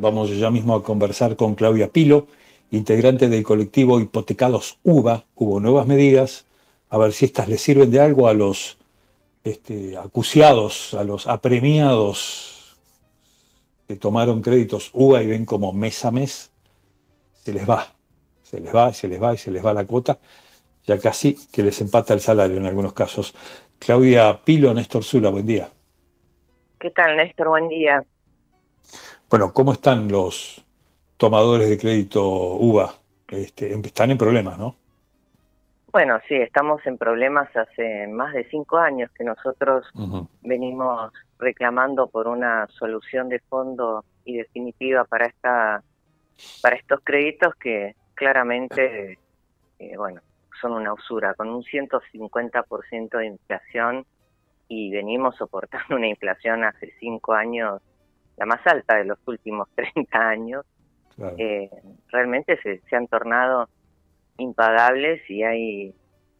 Vamos ya mismo a conversar con Claudia Pilo, integrante del colectivo Hipotecados UBA. Hubo nuevas medidas, a ver si estas le sirven de algo a los este, acuciados, a los apremiados que tomaron créditos UBA y ven como mes a mes se les va, se les va, se les va y se les va la cuota, ya casi que les empata el salario en algunos casos. Claudia Pilo, Néstor Zula, buen día. ¿Qué tal, Néstor? Buen día. Bueno, ¿cómo están los tomadores de crédito UBA? Este, están en problemas, ¿no? Bueno, sí, estamos en problemas hace más de cinco años que nosotros venimos reclamando por una solución de fondo y definitiva para esta para estos créditos que claramente, eh, bueno, son una usura, con un 150% de inflación y venimos soportando una inflación hace cinco años, la más alta de los últimos 30 años, eh, realmente se, se han tornado impagables y hay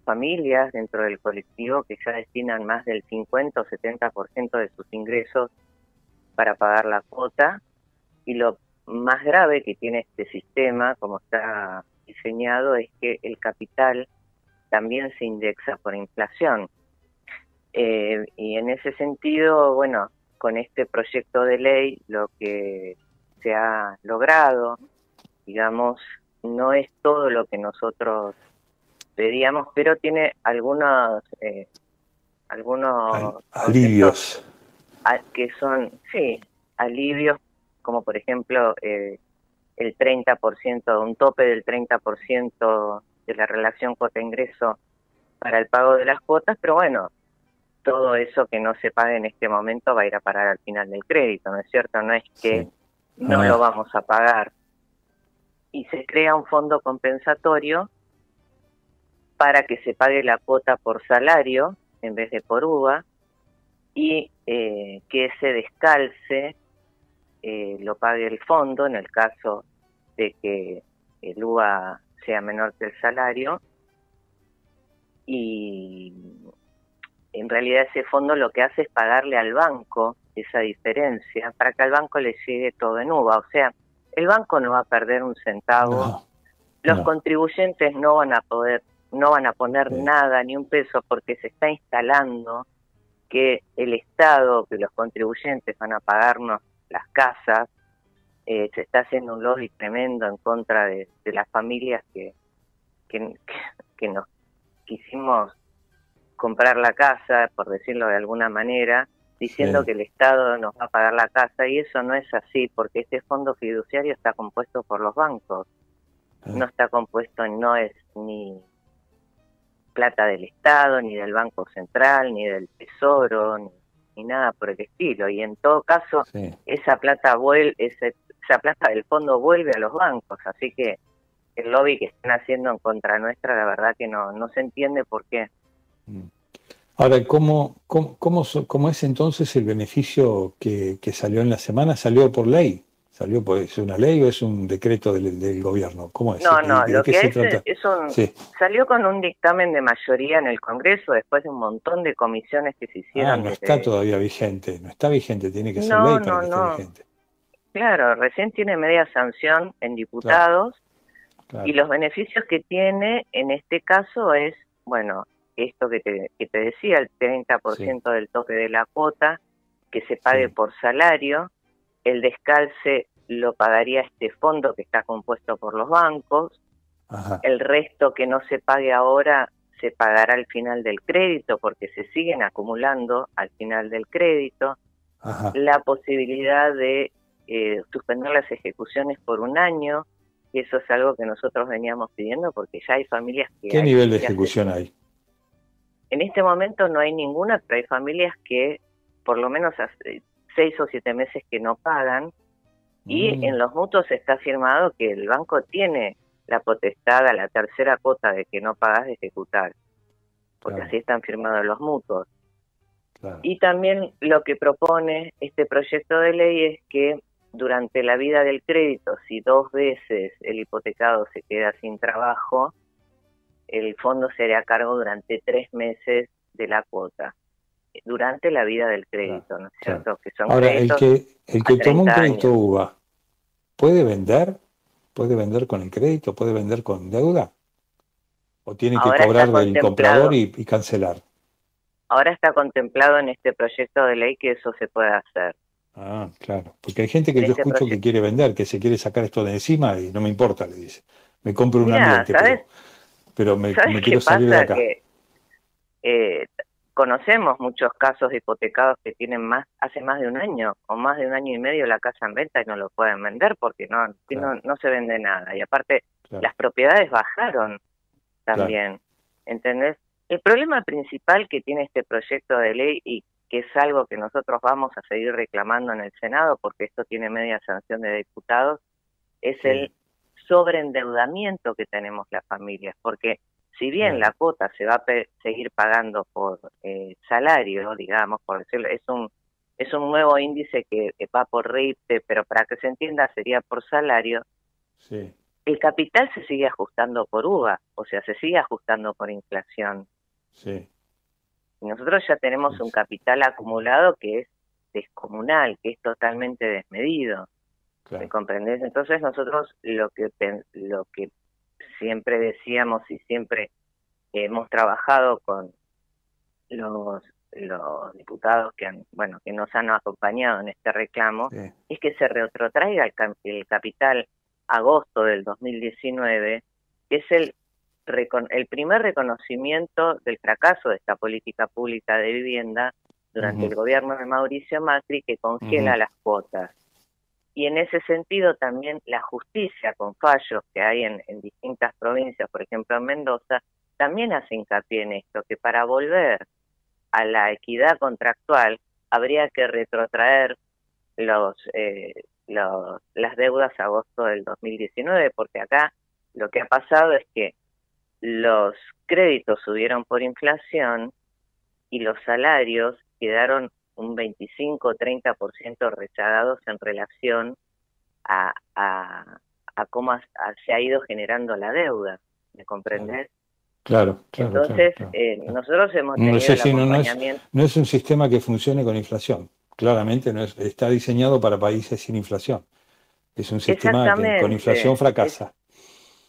familias dentro del colectivo que ya destinan más del 50 o 70% de sus ingresos para pagar la cuota y lo más grave que tiene este sistema, como está diseñado, es que el capital también se indexa por inflación. Eh, y en ese sentido, bueno, con este proyecto de ley lo que se ha logrado, digamos, no es todo lo que nosotros pedíamos, pero tiene algunos eh, algunos alivios. que son, sí, alivios como por ejemplo eh, el 30%, un tope del 30% de la relación cuota-ingreso para el pago de las cuotas, pero bueno, todo eso que no se pague en este momento va a ir a parar al final del crédito, ¿no es cierto? No es que no lo vamos a pagar. Y se crea un fondo compensatorio para que se pague la cuota por salario en vez de por UVA y eh, que ese descalce eh, lo pague el fondo en el caso de que el UVA sea menor que el salario y en realidad ese fondo lo que hace es pagarle al banco esa diferencia para que al banco le llegue todo en UVA, o sea, el banco no va a perder un centavo, los contribuyentes no van a poder, no van a poner nada, ni un peso, porque se está instalando que el Estado, que los contribuyentes van a pagarnos las casas, eh, se está haciendo un lobby tremendo en contra de, las familias que, que, nos quisimos comprar la casa, por decirlo de alguna manera, diciendo que el Estado nos va a pagar la casa y eso no es así porque este fondo fiduciario está compuesto por los bancos, ah. no está compuesto, no es ni plata del Estado, ni del Banco Central, ni del Tesoro, ni ni nada por el estilo. Y en todo caso, esa plata vuelve, esa plata del fondo vuelve a los bancos. Así que el lobby que están haciendo en contra nuestra, la verdad que no, no se entiende por qué. Ahora, ¿cómo, cómo, cómo, es entonces el beneficio que, que salió en la semana? ¿Salió por ley? ¿Salió por, ¿Es una ley o es un decreto del, gobierno? ¿Cómo es? No, no, lo que es, es un, salió con un dictamen de mayoría en el Congreso después de un montón de comisiones que se hicieron. Ah, no está todavía vigente, no está vigente, tiene que ser ley para que esté vigente. Claro, recién tiene media sanción en diputados y los beneficios que tiene en este caso es, bueno, esto que te, que te decía, el 30% del tope de la cuota, que se pague por salario, el descalce lo pagaría este fondo que está compuesto por los bancos, el resto que no se pague ahora se pagará al final del crédito porque se siguen acumulando al final del crédito, la posibilidad de eh, suspender las ejecuciones por un año, y eso es algo que nosotros veníamos pidiendo porque ya hay familias que... ¿Qué nivel de ejecución hay? En este momento no hay ninguna, pero hay familias que por lo menos hace seis o siete meses que no pagan y mm. en los mutuos está firmado que el banco tiene la potestad a la tercera cuota de que no pagas de ejecutar, porque así están firmados los mutuos. Y también lo que propone este proyecto de ley es que durante la vida del crédito, si dos veces el hipotecado se queda sin trabajo, el fondo a cargo durante tres meses de la cuota durante la vida del crédito, ¿no es cierto? Que son Ahora, el que, el que tomó un crédito UVA ¿puede vender? ¿Puede vender con el crédito? ¿Puede vender con deuda? ¿O tiene que cobrar del comprador y, cancelar? Ahora está contemplado en este proyecto de ley que eso se puede hacer. Ah, claro. Porque hay gente que yo este escucho que quiere vender, que se quiere sacar esto de encima y no me importa, le dice. Me compro un ambiente, pero, me, quiero salir de acá. eh, conocemos muchos casos hipotecados que tienen más hace más de un año o más de un año y medio la casa en venta y no lo pueden vender porque no no, se vende nada. Y aparte las propiedades bajaron también ¿entendés? el problema principal que tiene este proyecto de ley y que es algo que nosotros vamos a seguir reclamando en el Senado porque esto tiene media sanción de diputados es el sobreendeudamiento que tenemos las familias porque si bien la cuota se va a seguir pagando por eh, salario, digamos, por decirlo, es un es un nuevo índice que, va por RIPTE, pero para que se entienda sería por salario. El capital se sigue ajustando por UVA, o sea, se sigue ajustando por inflación. Sí. Y nosotros ya tenemos un capital acumulado que es descomunal, que es totalmente desmedido. ¿Me comprendés? Entonces nosotros lo que lo que siempre decíamos y siempre hemos trabajado con los los diputados que han, bueno que nos han acompañado en este reclamo es que se retrotraiga el, el, capital agosto del 2019 que es el el primer reconocimiento del fracaso de esta política pública de vivienda durante el gobierno de Mauricio Macri que congela las cuotas y en ese sentido también la justicia con fallos que hay en, distintas provincias, por ejemplo en Mendoza, también hace hincapié en esto, que para volver a la equidad contractual habría que retrotraer los, eh, los, las deudas a agosto del 2019, porque acá lo que ha pasado es que los créditos subieron por inflación y los salarios quedaron un 25 o 30% rezagados en relación a, a, cómo se ha ido generando la deuda, ¿me comprendes? Claro, claro. Entonces, eh, nosotros hemos tenido no, no, es, no es un sistema que funcione con inflación. Claramente no es, está diseñado para países sin inflación. Es un sistema que con inflación fracasa.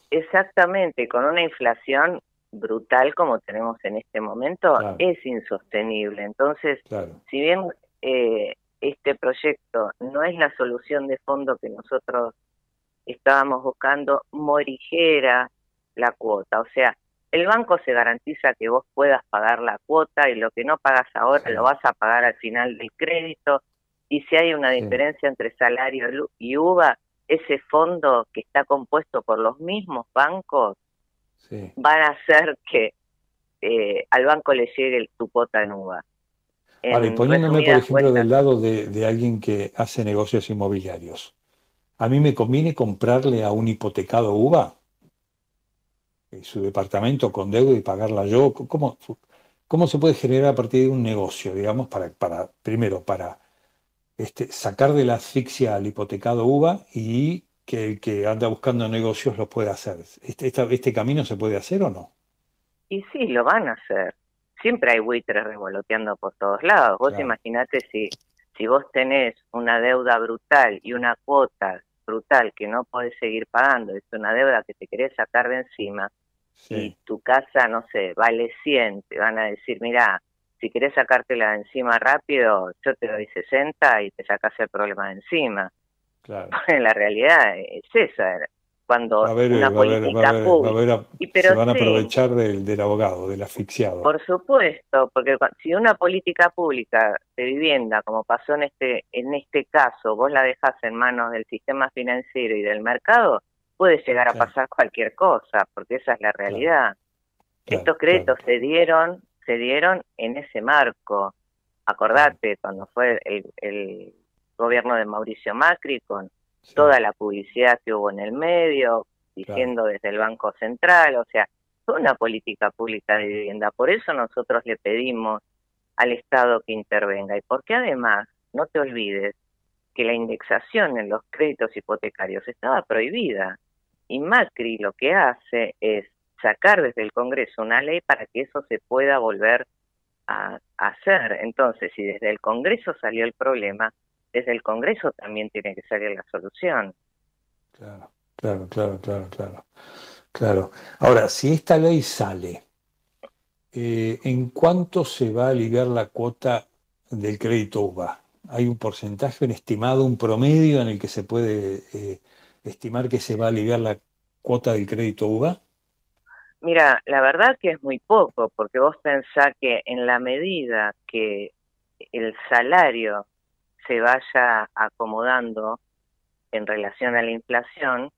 exactamente, con una inflación brutal como tenemos en este momento es insostenible. Entonces, si bien eh, este proyecto no es la solución de fondo que nosotros estábamos buscando, morigera la cuota. O sea, el banco se garantiza que vos puedas pagar la cuota y lo que no pagas ahora lo vas a pagar al final del crédito. Y si hay una diferencia entre salario y UVA, ese fondo que está compuesto por los mismos bancos van a hacer que eh, al banco le llegue el, tu cuota en UVA. Vale, poniéndome, por ejemplo, del lado de, alguien que hace negocios inmobiliarios, ¿a mí me conviene comprarle a un hipotecado UVA su departamento con deuda y pagarla yo? ¿Cómo, cómo se puede generar a partir de un negocio, digamos, para, para primero, para este, sacar de la asfixia al hipotecado UVA y que el que anda buscando negocios lo puede hacer. ¿Este, ¿Este camino se puede hacer o no? Y sí, lo van a hacer. Siempre hay buitres revoloteando por todos lados. Vos imaginate si, si vos tenés una deuda brutal y una cuota brutal que no podés seguir pagando, es una deuda que te querés sacar de encima, y tu casa, no sé, vale 100, te van a decir, mira, si querés sacártela de encima rápido, yo te doy 60 y te sacas el problema de encima. Claro. la realidad es esa. Cuando una política pública. se van a aprovechar del, del, abogado, del asfixiado. Por supuesto, porque si una política pública de vivienda, como pasó en este, en este caso, vos la dejás en manos del sistema financiero y del mercado, puede llegar a pasar cualquier cosa, porque esa es la realidad. Estos créditos se dieron, se dieron en ese marco. Acordate, cuando fue el, el gobierno de Mauricio Macri con toda la publicidad que hubo en el medio, diciendo desde el Banco Central, o sea, fue una política pública de vivienda. Por eso nosotros le pedimos al Estado que intervenga y porque además, no te olvides, que la indexación en los créditos hipotecarios estaba prohibida. Y Macri lo que hace es sacar desde el Congreso una ley para que eso se pueda volver a hacer. Entonces, si desde el Congreso salió el problema, desde el Congreso también tiene que salir la solución. Claro, claro, claro, claro, claro. Claro. Ahora, si esta ley sale, eh, ¿en cuánto se va a aliviar la cuota del crédito UVA? ¿Hay un porcentaje, un estimado, un promedio en el que se puede eh, estimar que se va a aliviar la cuota del crédito UVA? Mira, la verdad que es muy poco, porque vos pensás que en la medida que el salario se vaya acomodando en relación a la inflación,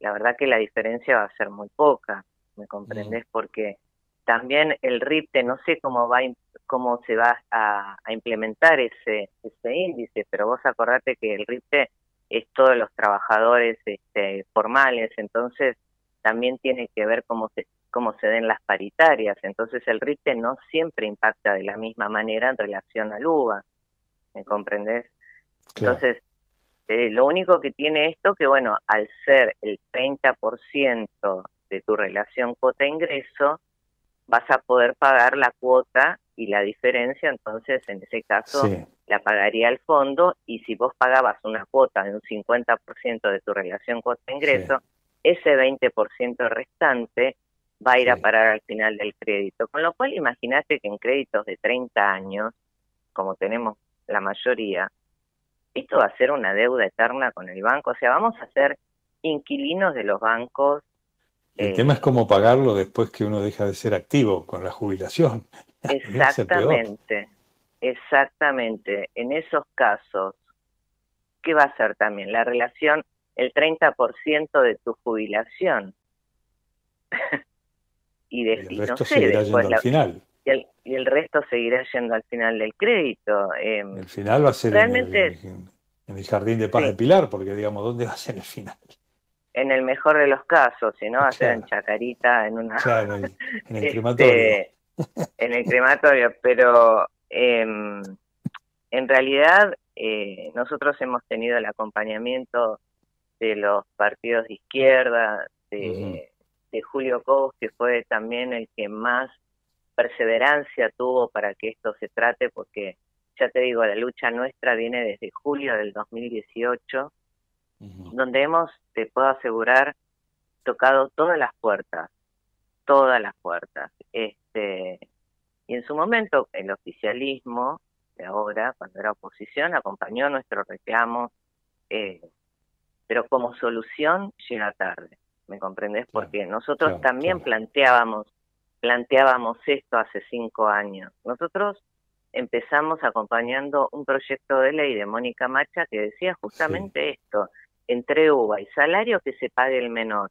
la verdad que la diferencia va a ser muy poca, ¿me comprendés? Mm. Porque también el RIPTE, no sé cómo va cómo se va a, implementar ese, ese índice, pero vos acordate que el RIPTE es todos los trabajadores este, formales, entonces también tiene que ver cómo se, cómo se den las paritarias. Entonces el RIPTE no siempre impacta de la misma manera en relación al UVA. ¿Me comprendés? Entonces, eh, lo único que tiene esto que, bueno, al ser el 30% de tu relación cuota-ingreso, vas a poder pagar la cuota y la diferencia, entonces en ese caso la pagaría el fondo y si vos pagabas una cuota de un 50% de tu relación cuota-ingreso, ese 20% restante va a ir a parar al final del crédito. Con lo cual, imagínate que en créditos de 30 años, como tenemos la mayoría, esto va a ser una deuda eterna con el banco. O sea, vamos a ser inquilinos de los bancos. El tema es cómo pagarlo después que uno deja de ser activo con la jubilación. Exactamente, exactamente. En esos casos, ¿qué va a ser también? La relación, el 30% de tu jubilación. y, de, el resto seguirá yendo al final. Y el, resto seguirá yendo al final del crédito. Em, el final va a ser en, el, Jardín de Paz de Pilar, porque digamos, ¿dónde va a ser el final? En el mejor de los casos, si no va a ser en Chacarita, en una... Claro, en, el este, crematorio. en el crematorio, pero em, en realidad eh, nosotros hemos tenido el acompañamiento de los partidos de izquierda, de, de Julio Cobos, que fue también el que más perseverancia tuvo para que esto se trate, porque ya te digo, la lucha nuestra viene desde julio del 2018, donde hemos, te puedo asegurar, tocado todas las puertas, todas las puertas. Este, y en su momento el oficialismo de ahora, cuando era oposición, acompañó nuestro reclamo, eh, pero como solución llega tarde. ¿me comprendes? Porque nosotros también planteábamos, planteábamos esto hace cinco años. Nosotros empezamos acompañando un proyecto de ley de Mónica Macha que decía justamente esto, entre UVA y salario que se pague el menor.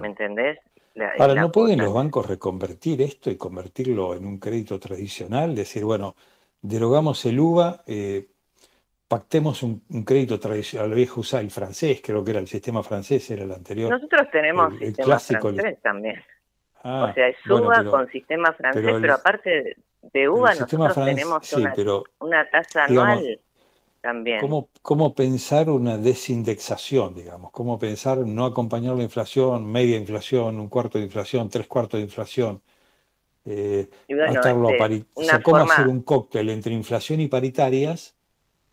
¿Me entendés? Ahora, ¿no pueden los bancos reconvertir esto y convertirlo en un crédito tradicional? Decir, bueno, derogamos el UVA, eh, pactemos un, crédito tradicional, viejo usar el francés, creo que era el sistema francés, era el anterior. Nosotros tenemos el, sistema francés también. Ah, o sea, es UVA con sistema francés, pero, aparte de UVA nosotros tenemos una, tasa anual también. ¿cómo, ¿Cómo pensar una desindexación, digamos? ¿Cómo pensar no acompañar la inflación, media inflación, un cuarto de inflación, tres cuartos de inflación? Eh, este, ¿Cómo hacer un cóctel entre inflación y paritarias?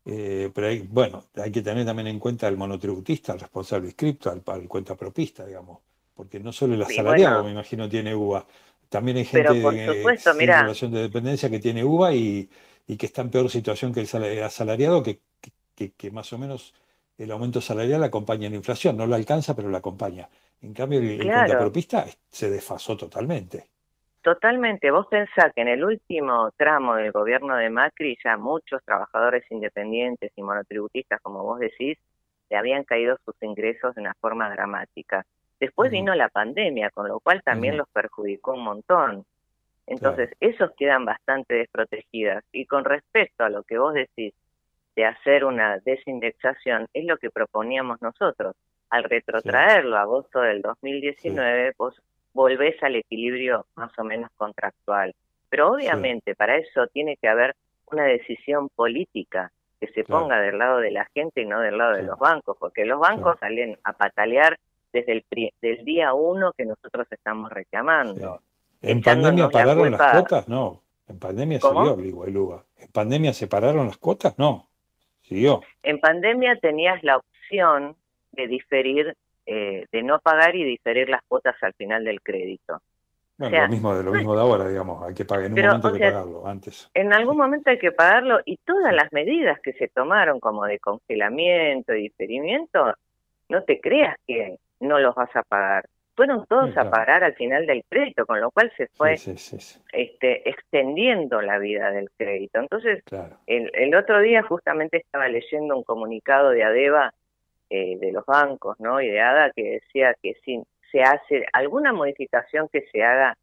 Eh, pero hay, bueno, hay que tener también en cuenta al monotributista, al responsable inscripto, al, al cuenta propista, digamos, porque no solo el asalariado, me imagino, tiene UVA. También hay gente en relación de dependencia que tiene UVA y, que está en peor situación que el asalariado, que, que, más o menos el aumento salarial acompaña la inflación. No lo alcanza, pero la acompaña. En cambio, el, cuenta propista se desfasó totalmente. Totalmente. Vos pensás que en el último tramo del gobierno de Macri ya muchos trabajadores independientes y monotributistas, como vos decís, le habían caído sus ingresos de una forma dramática. Después vino la pandemia, con lo cual también los perjudicó un montón. Entonces, esos quedan bastante desprotegidas. Y con respecto a lo que vos decís de hacer una desindexación, es lo que proponíamos nosotros. Al retrotraerlo a agosto del 2019, vos volvés al equilibrio más o menos contractual. Pero obviamente para eso tiene que haber una decisión política que se ponga del lado de la gente y no del lado de los bancos, porque los bancos salen a patalear desde el del día uno que nosotros estamos reclamando. ¿En pandemia pararon las cuotas? No. En pandemia siguió el UVA. ¿En pandemia se pararon las cuotas? No. Siguió. En pandemia tenías la opción de diferir, eh, de no pagar y diferir las cuotas al final del crédito. Bueno, lo mismo de lo mismo de ahora, digamos, hay que pagar en un momento hay que pagarlo antes. En algún momento hay que pagarlo y todas las medidas que se tomaron como de congelamiento y diferimiento, no te creas que no los vas a pagar. Fueron todos a pagar al final del crédito, con lo cual se fue este, extendiendo la vida del crédito. Entonces, el, el, otro día justamente estaba leyendo un comunicado de ADEVA, eh, de los bancos, ¿no? Y de ADA que decía que si se hace alguna modificación que se haga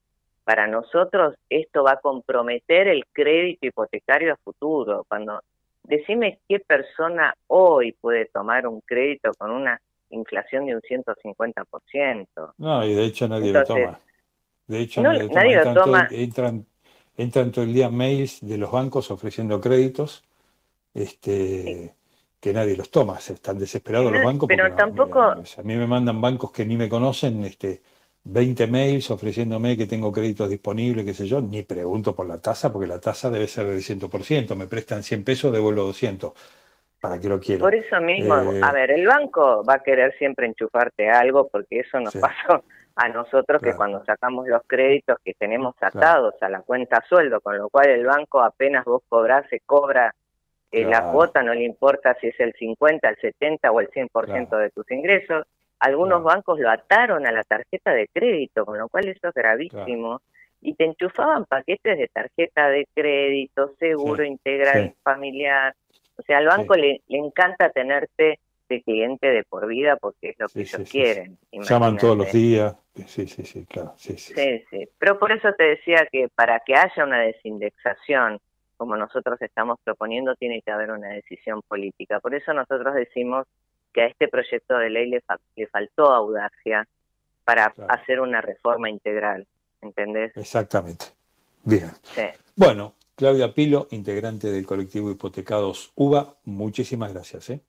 para nosotros, esto va a comprometer el crédito hipotecario a futuro. Cuando decime qué persona hoy puede tomar un crédito con una inflación de un 150%. No, y de hecho nadie lo toma. De hecho nadie, lo toma. Entran, entran todo el día mails de los bancos ofreciendo créditos. Este, que nadie los toma, están desesperados los bancos. Pero tampoco... A mí, me mandan bancos que ni me conocen, este, 20 mails ofreciéndome que tengo créditos disponibles, qué sé yo, ni pregunto por la tasa, porque la tasa debe ser del 100%, me prestan 100 pesos, devuelvo 200. ¿Para qué lo quiero? Por eso mismo, eh, a ver, el banco va a querer siempre enchufarte algo, porque eso nos pasó a nosotros que cuando sacamos los créditos que tenemos atados a la cuenta sueldo, con lo cual el banco apenas vos cobrás, se cobra eh, la cuota no le importa si es el 50, el 70 o el 100% de tus ingresos. Algunos bancos lo ataron a la tarjeta de crédito, con lo cual eso es gravísimo. Y te enchufaban paquetes de tarjeta de crédito, seguro integral familiar. O sea, al banco le, encanta tenerte de cliente de por vida porque es lo que ellos quieren. Llaman todos los días. Sí, sí, sí, claro. Sí, sí, sí. Pero por eso te decía que para que haya una desindexación como nosotros estamos proponiendo, tiene que haber una decisión política. Por eso nosotros decimos que a este proyecto de ley le, le faltó audacia para hacer una reforma integral, ¿entendés? Exactamente. Bien. Bueno, Claudia Pilo, integrante del colectivo Hipotecados UBA, muchísimas gracias. ¿eh?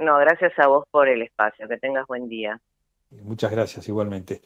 No, gracias a vos por el espacio. Que tengas buen día. Muchas gracias igualmente.